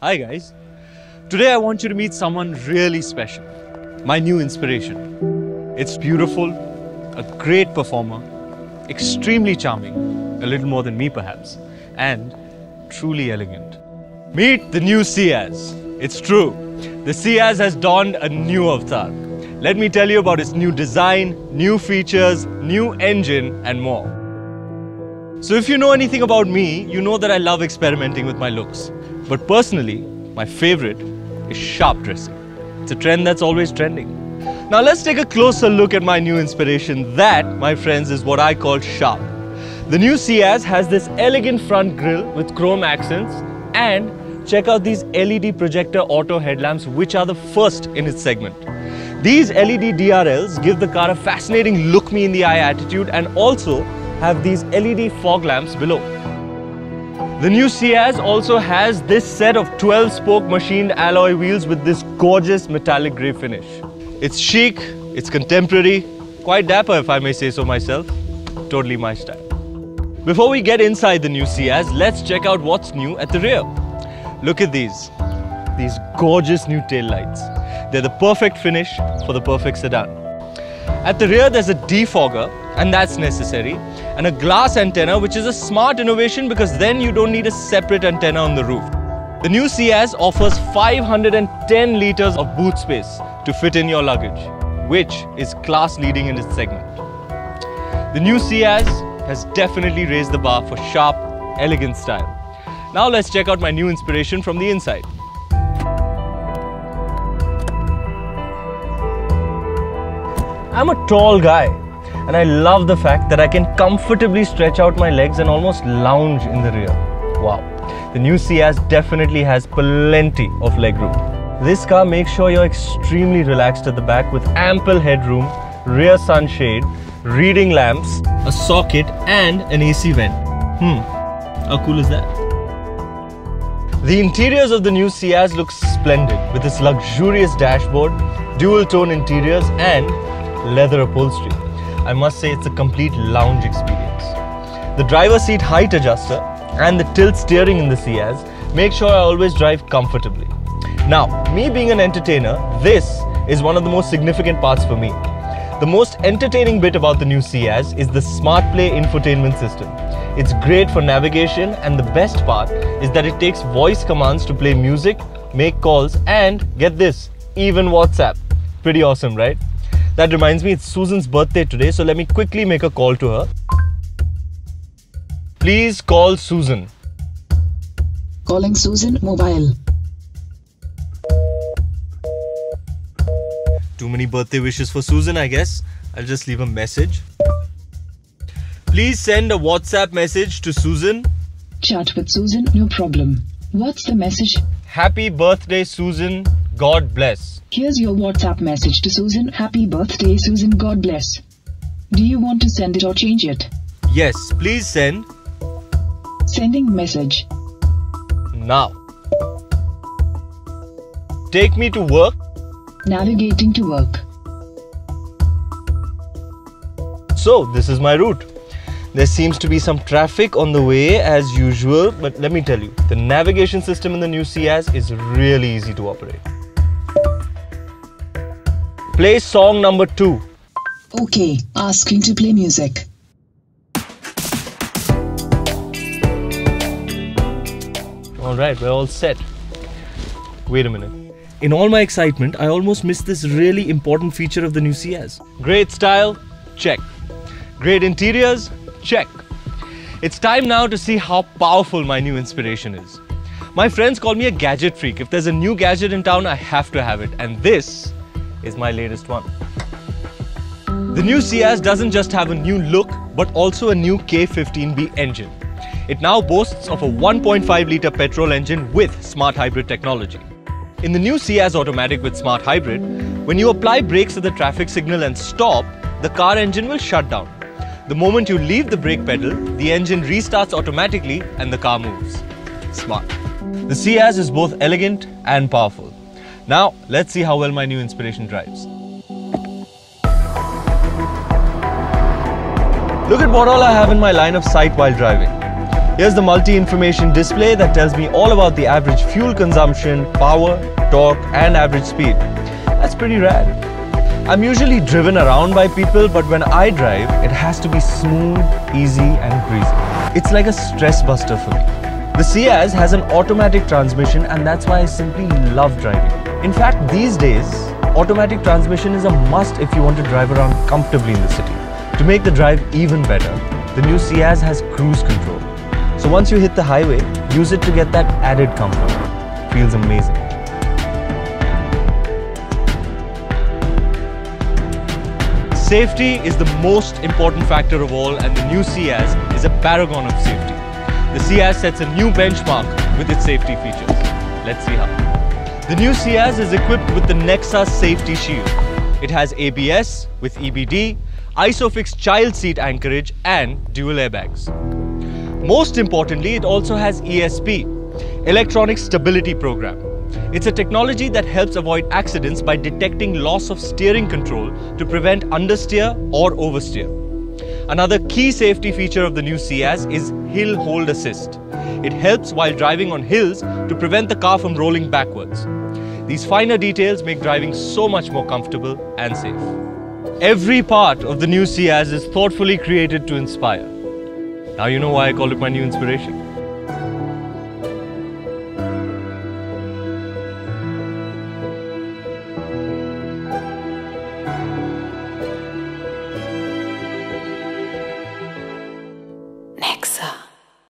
Hi guys. Today I want you to meet someone really special. My new inspiration. It's beautiful, a great performer, extremely charming, a little more than me perhaps, and truly elegant. Meet the new Ciaz. It's true. The Ciaz has donned a new avatar. Let me tell you about its new design, new features, new engine, and more. So if you know anything about me, you know that I love experimenting with my looks. But personally, my favorite is sharp dressing. It's a trend that's always trending. Now let's take a closer look at my new inspiration. That, my friends, is what I call sharp. The new Ciaz has this elegant front grille with chrome accents and check out these LED projector auto headlamps which are the first in its segment. These LED DRLs give the car a fascinating look me in the eye attitude and also have these LED fog lamps below. The new Ciaz also has this set of 12 spoke machined alloy wheels with this gorgeous metallic grey finish. It's chic, it's contemporary, quite dapper if I may say so myself. Totally my style. Before we get inside the new Ciaz, let's check out what's new at the rear. Look at these. These gorgeous new tail lights. They're the perfect finish for the perfect sedan. At the rear, there's a defogger, and that's necessary, and a glass antenna, which is a smart innovation because then you don't need a separate antenna on the roof. The new Ciaz offers 510 liters of boot space to fit in your luggage, which is class leading in its segment. The new Ciaz has definitely raised the bar for sharp, elegant style. Now let's check out my new inspiration from the inside. I'm a tall guy and I love the fact that I can comfortably stretch out my legs and almost lounge in the rear. Wow, the new Ciaz definitely has plenty of legroom. This car makes sure you're extremely relaxed at the back with ample headroom, rear sunshade, reading lamps, a socket and an AC vent. Hmm, how cool is that? The interiors of the new Ciaz look splendid with its luxurious dashboard, dual tone interiors and leather upholstery. I must say it's a complete lounge experience. The driver seat height adjuster and the tilt steering in the Ciaz make sure I always drive comfortably. Now, me being an entertainer, this is one of the most significant parts for me. The most entertaining bit about the new Ciaz is the Smart Play infotainment system. It's great for navigation and the best part is that it takes voice commands to play music, make calls and get this, even WhatsApp. Pretty awesome, right? That reminds me, it's Susan's birthday today, so let me quickly make a call to her. Please call Susan. Calling Susan Mobile. Too many birthday wishes for Susan, I guess. I'll just leave a message. Please send a WhatsApp message to Susan. Chat with Susan, no problem. What's the message? Happy birthday, Susan. God bless. Here's your WhatsApp message to Susan. Happy birthday, Susan. God bless. Do you want to send it or change it? Yes, please send Sending message. now. Take me to work. Navigating to work. So, this is my route. There seems to be some traffic on the way as usual, but let me tell you, the navigation system in the new Ciaz is really easy to operate. Play song number two. Okay, asking to play music. All right, we're all set. Wait a minute. In all my excitement, I almost missed this really important feature of the new Ciaz. Great style, check. Great interiors, check. It's time now to see how powerful my new inspiration is. My friends call me a gadget freak. If there's a new gadget in town, I have to have it. And this is my latest one. The new Ciaz doesn't just have a new look, but also a new K15B engine. It now boasts of a 1.5 litre petrol engine with smart hybrid technology. In the new Ciaz automatic with smart hybrid, when you apply brakes at the traffic signal and stop, the car engine will shut down. The moment you leave the brake pedal, the engine restarts automatically and the car moves. Smart. The Ciaz is both elegant and powerful. Now, let's see how well my new inspiration drives. Look at what all I have in my line of sight while driving. Here's the multi-information display that tells me all about the average fuel consumption, power, torque and average speed. That's pretty rad. I'm usually driven around by people, but when I drive, it has to be smooth, easy and breezy. It's like a stress buster for me. The Ciaz has an automatic transmission and that's why I simply love driving. In fact, these days, automatic transmission is a must if you want to drive around comfortably in the city. To make the drive even better, the new Ciaz has cruise control. So once you hit the highway, use it to get that added comfort. Feels amazing. Safety is the most important factor of all and the new Ciaz is a paragon of safety. The Ciaz sets a new benchmark with its safety features. Let's see how. The new Ciaz is equipped with the Nexa Safety Shield. It has ABS with EBD, ISOFIX child seat anchorage and dual airbags. Most importantly, it also has ESP, Electronic Stability Program. It's a technology that helps avoid accidents by detecting loss of steering control to prevent understeer or oversteer. Another key safety feature of the new Ciaz is Hill Hold Assist. It helps while driving on hills to prevent the car from rolling backwards. These finer details make driving so much more comfortable and safe. Every part of the new Ciaz is thoughtfully created to inspire. Now you know why I call it my new inspiration.